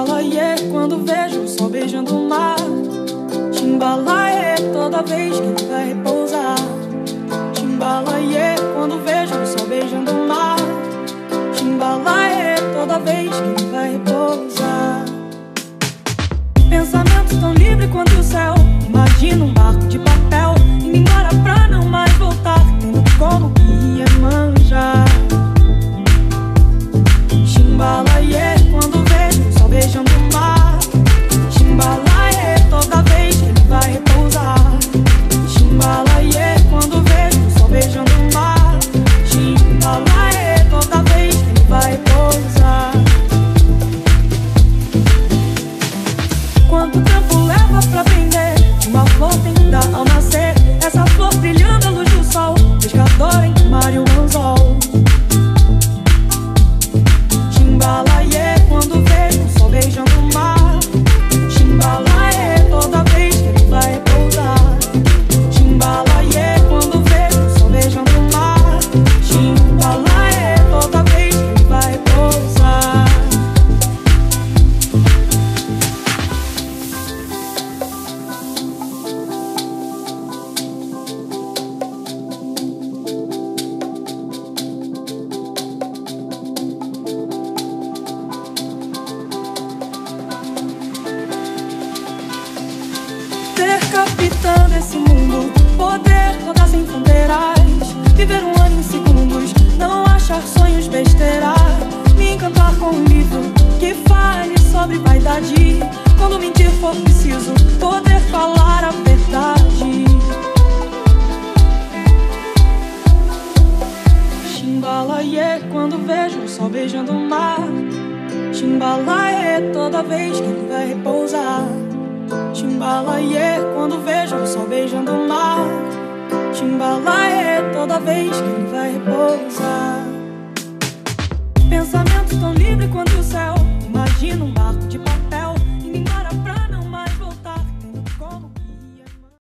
Chimbalaie, quando vejo o sol beijando o mar. Chimbalaie, toda vez que vai repousar. Chimbalaie, quando vejo o sol beijando o mar. Chimbalaie, toda vez que vai repousar. Pensamento tão livre quanto o céu. Imagina um Capitã desse mundo, poder rodar sem fronteiras, viver um ano em segundos, não achar sonhos besteira, me encantar com um livro que fale sobre vaidade. Quando mentir for preciso, poder falar a verdade. Chimbalaie, quando vejo o sol beijando o mar. Chimbalaie, toda vez que ele vai repousar. Chimbalaie, quando vejo o sol beijando o mar. Timbalaê é toda vez que ele vai repousar. Pensamento tão livre quanto o céu.